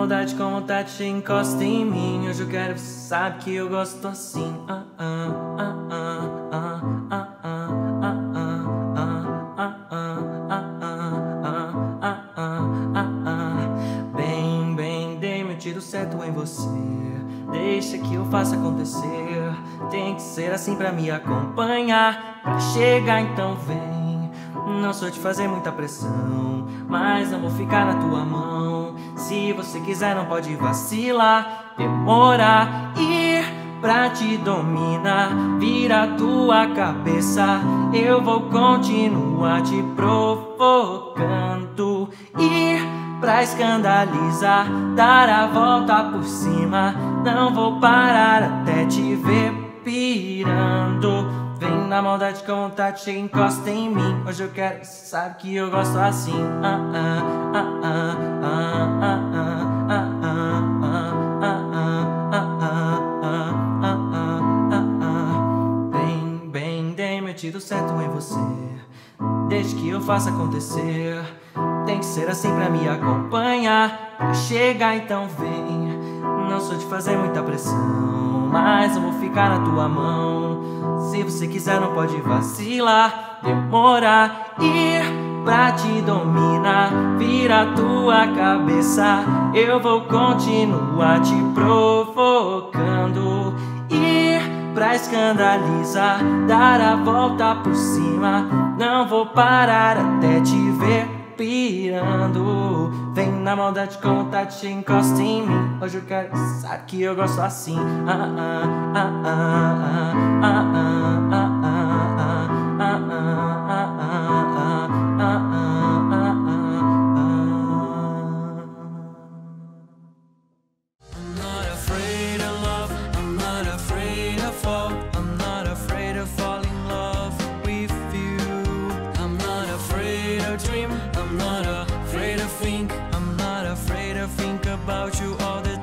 maldade com vontade te encosta em mim Hoje eu quero, você sabe que eu gosto assim ah, ah, ah, ah, ah, ah. Tiro certo em você, deixa que eu faça acontecer. Tem que ser assim pra me acompanhar. Pra chegar, então vem. Não sou de fazer muita pressão, mas não vou ficar na tua mão. Se você quiser, não pode vacilar, demorar, ir pra te dominar. Vira tua cabeça, eu vou continuar te provocando. Ir pra escandalizar, dar a volta por cima. Não vou parar até te ver pirando. Na maldade com vontade, chega encosta em mim. Hoje eu quero, sabe que eu gosto assim. Ah, ah, ah, ah, ah, ah, ah, ah, Bem, bem, tiro certo em você. Desde que eu faça acontecer. Tem que ser assim pra me acompanhar. Pra chegar, então vem. Não sou de fazer muita pressão, mas eu vou ficar na tua mão. Se você quiser, não pode vacilar, demorar, ir pra te dominar. Vira tua cabeça, eu vou continuar te provocando. Ir pra escandalizar, dar a volta por cima. Não vou parar até te ver pirando. Vem na maldade com te encosta em mim. Hoje eu quero, sabe que eu gosto assim. Ah, ah, ah, ah, ah, ah, ah, ah. I'm not afraid of falling in love with you. I'm not afraid of dream. I'm not afraid of think. I'm not afraid of think about you all the time.